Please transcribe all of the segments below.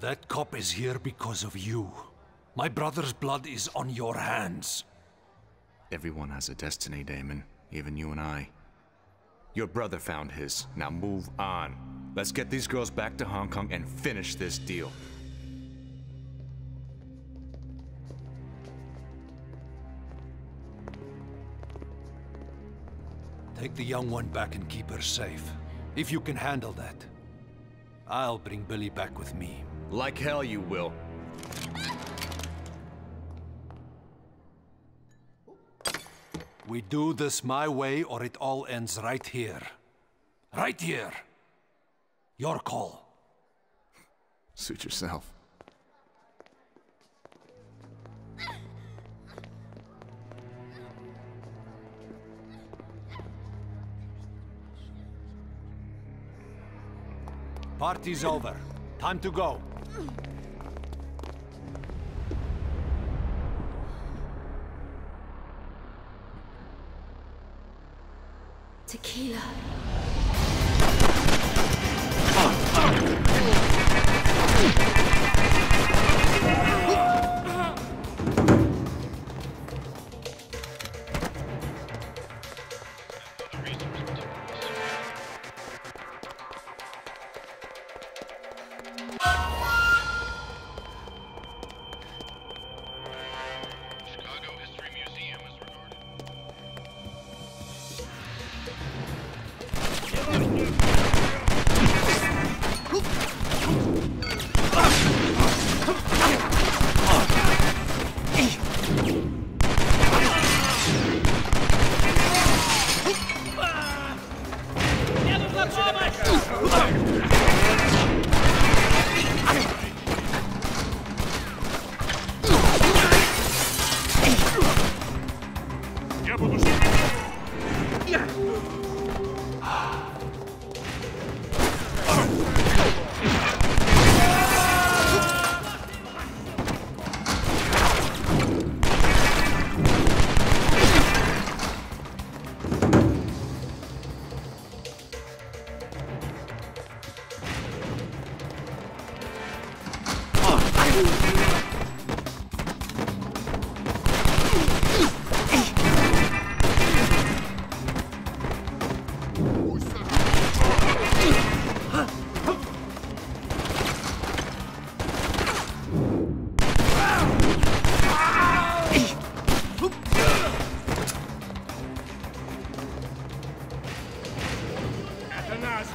That cop is here because of you. My brother's blood is on your hands. Everyone has a destiny, Damon. Even you and I. Your brother found his. Now move on. Let's get these girls back to Hong Kong and finish this deal. Take the young one back and keep her safe. If you can handle that. I'll bring Billie back with me. Like hell you will. We do this my way or it all ends right here. Right here. Your call. Suit yourself. Party's over. Time to go. Tequila.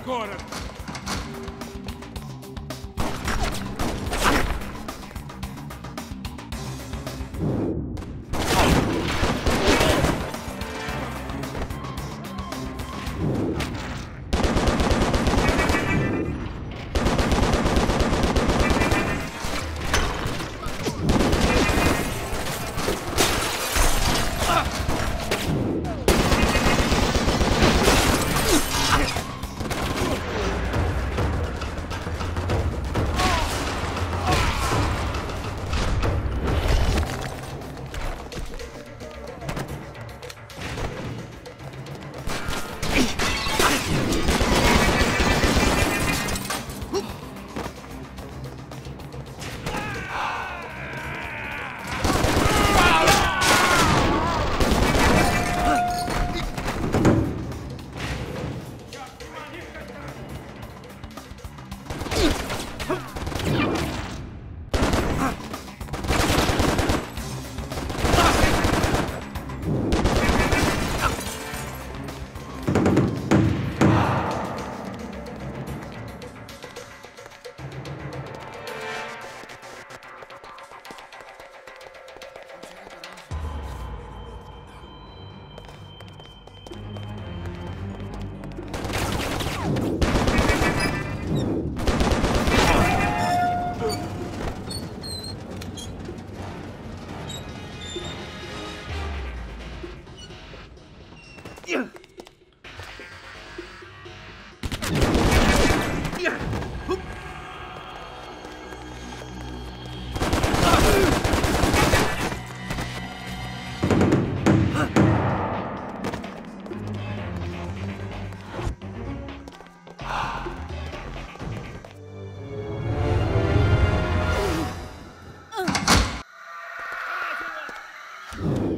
agora! Oh.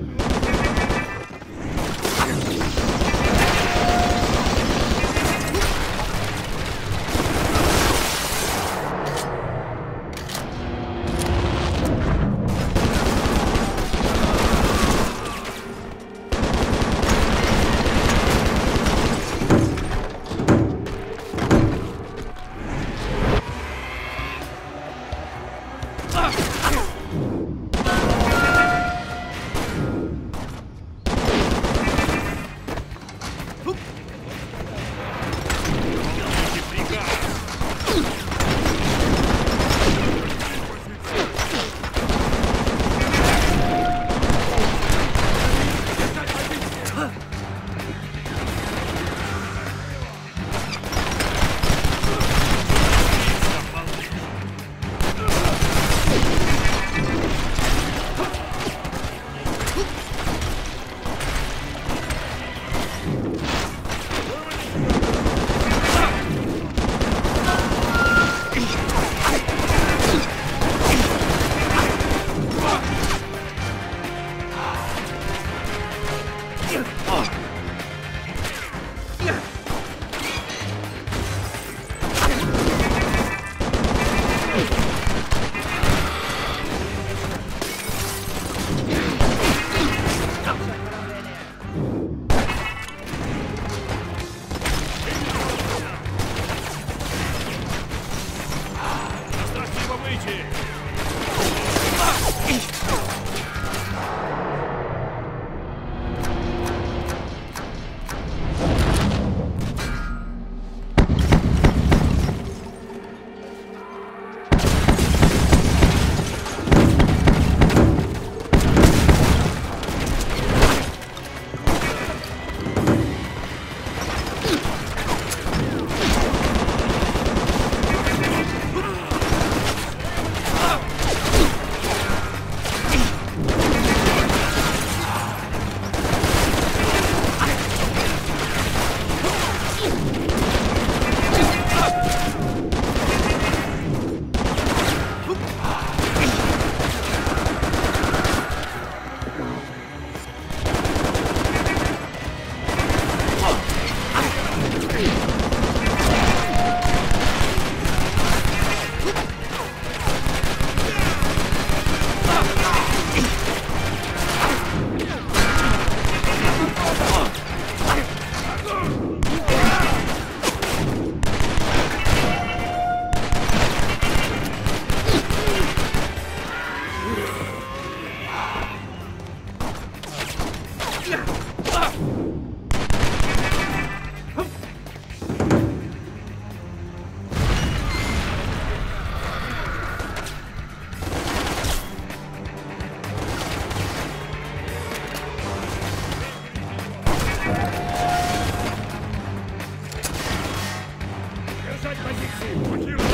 Держать позиции! Блокируйте!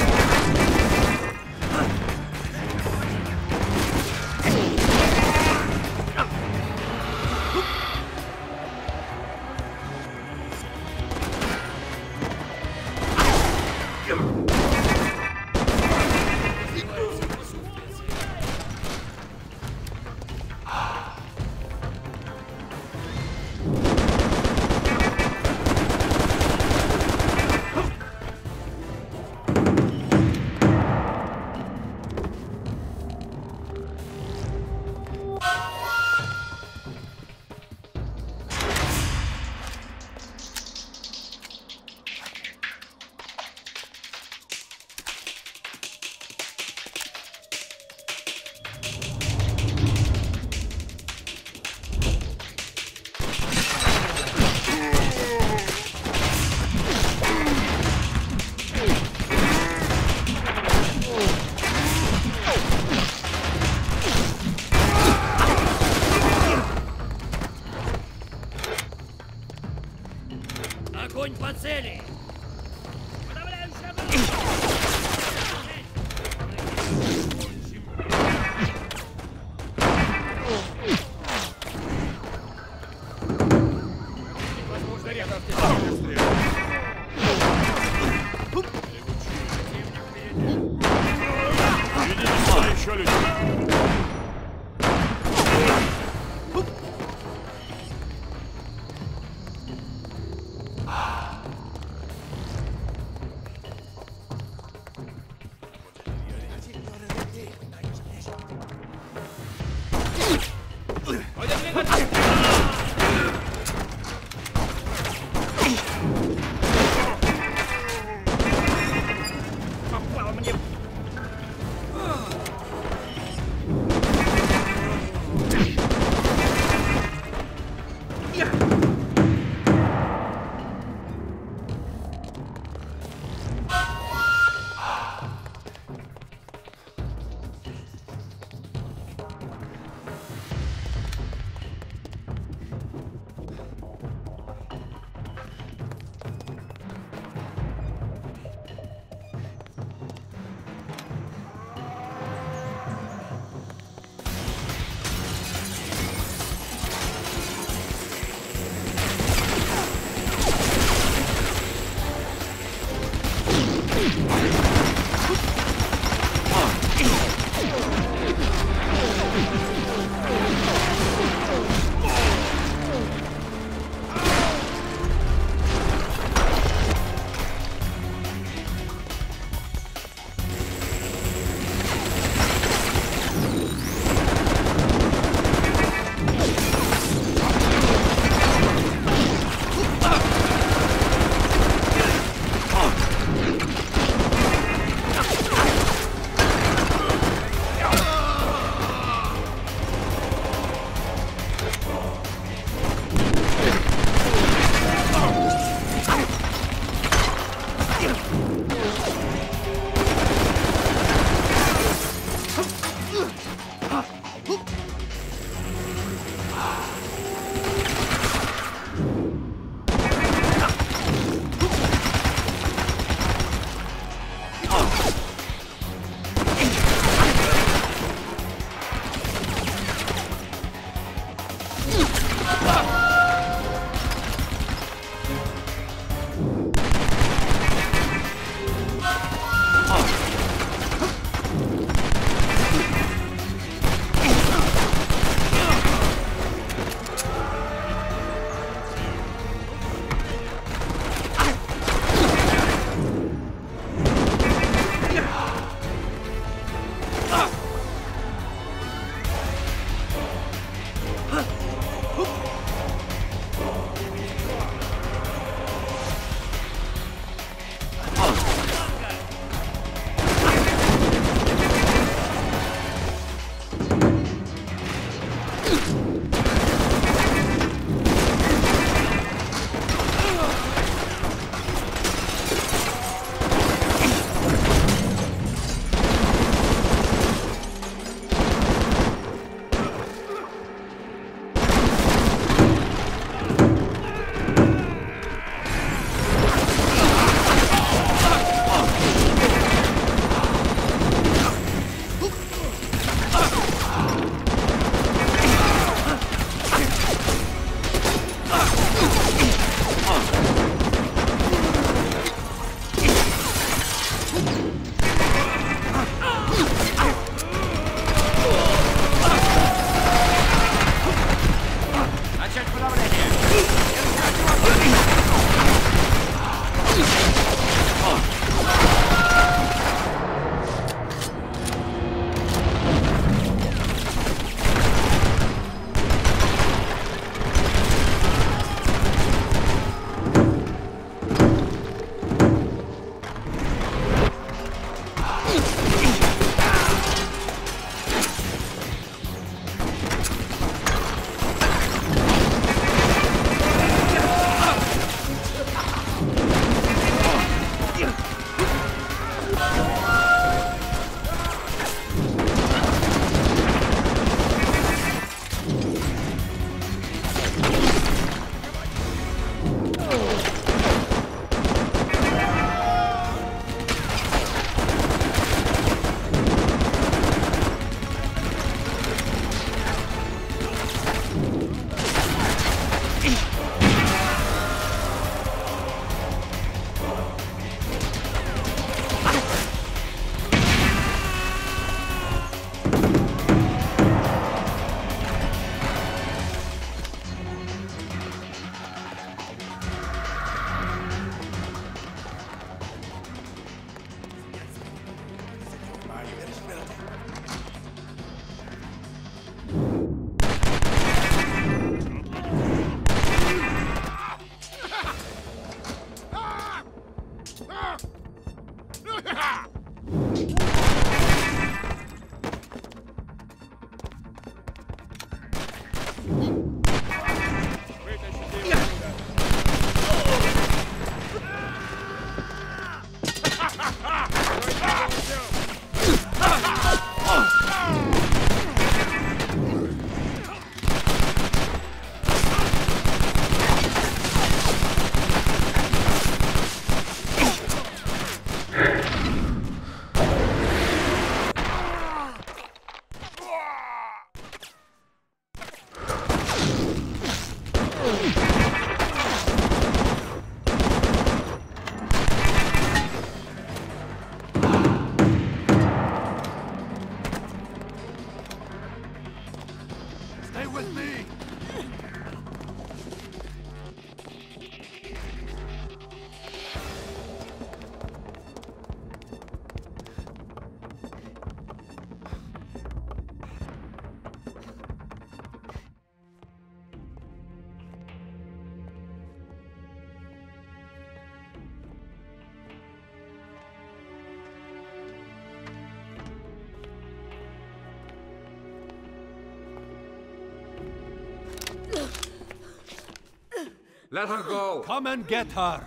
Let her go! Come and get her!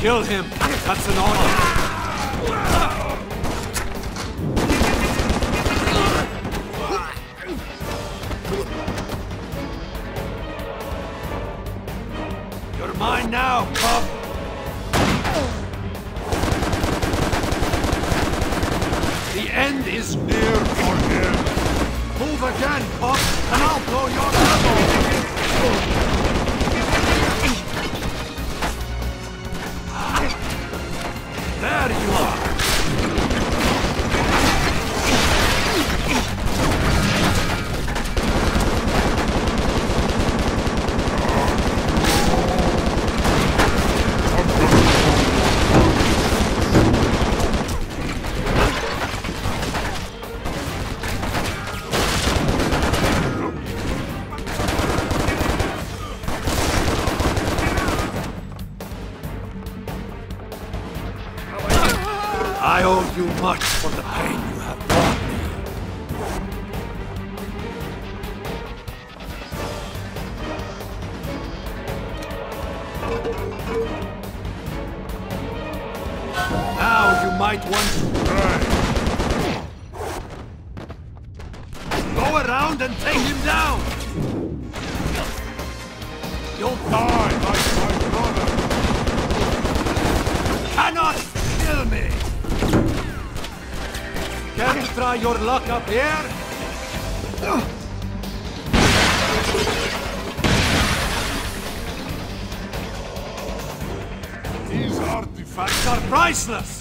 Kill him! That's an order! Is near for him! Move again, cub, and I'll blow your level! Go around and take him down! You'll die like my brother! cannot kill me! Can you try your luck up here? These artifacts are priceless!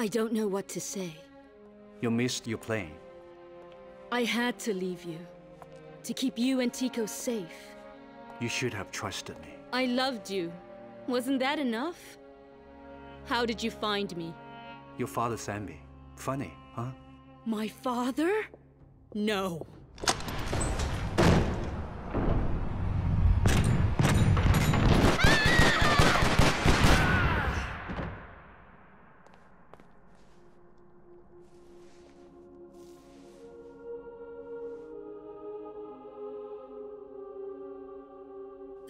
I don't know what to say. You missed your plane. I had to leave you. To keep you and Tico safe. You should have trusted me. I loved you. Wasn't that enough? How did you find me? Your father sent me. Funny, huh? My father? No.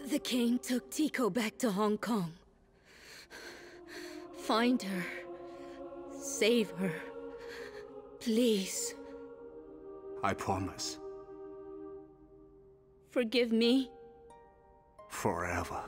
The Kane took Tico back to Hong Kong. Find her. Save her. Please. I promise. Forgive me. Forever.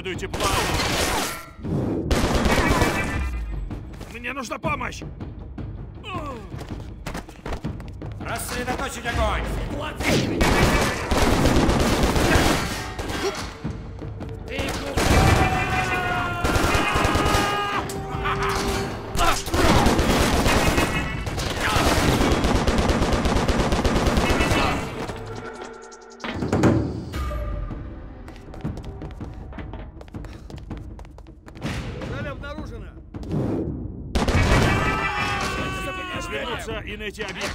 Следуйте плану. Мне нужна помощь! Рассредоточить огонь! Цель эти объекты.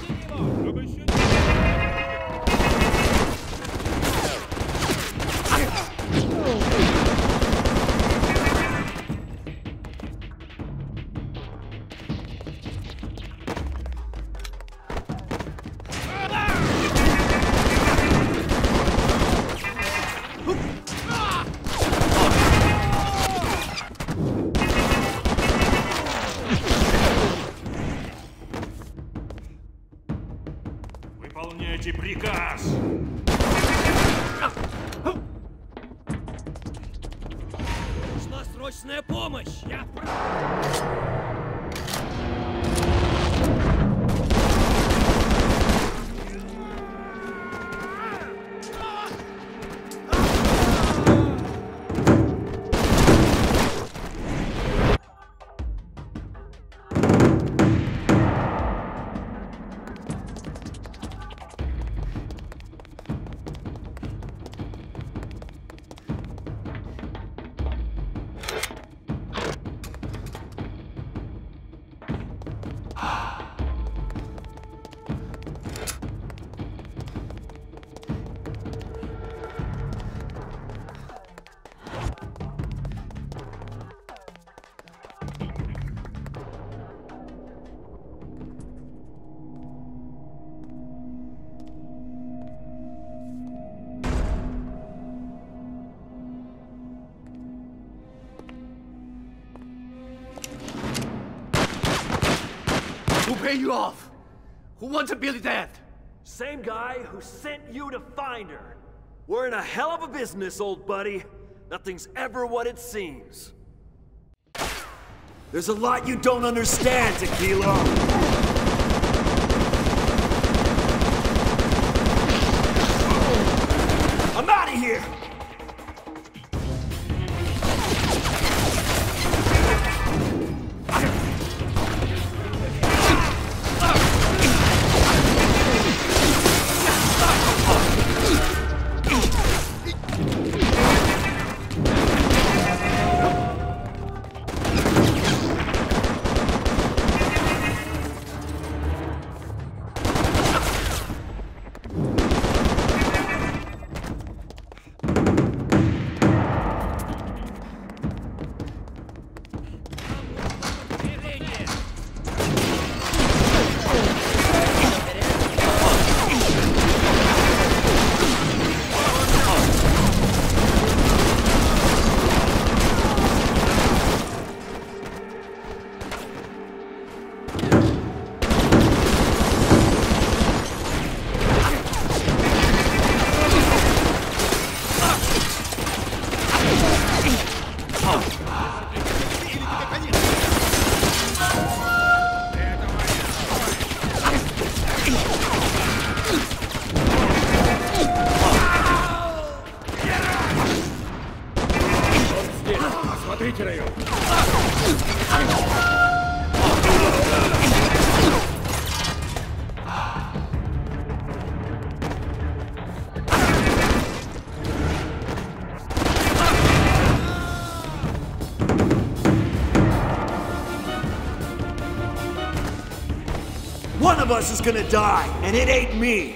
Выполняйте приказ! Нужна срочная помощь! Я Paid you off? Who wanted Billie dead? Same guy who sent you to find her. We're in a hell of a business, old buddy. Nothing's ever what it seems. There's a lot you don't understand, Tequila. Of us is gonna die, and it ain't me.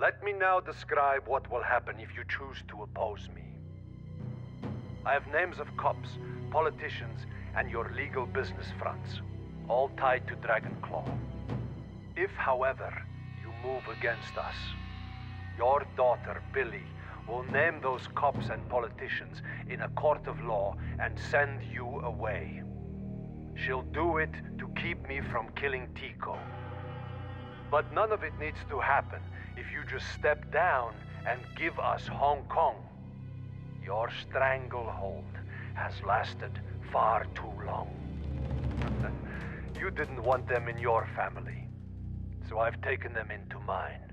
Let me now describe what will happen if you choose to oppose me. I have names of cops, politicians, and your legal business fronts, all tied to Dragonclaw. If, however, you move against us, your daughter, Billie, will name those cops and politicians in a court of law and send you away. She'll do it to keep me from killing Tico. But none of it needs to happen if you just step down and give us Hong Kong. Your stranglehold has lasted far too long. you didn't want them in your family, so I've taken them into mine.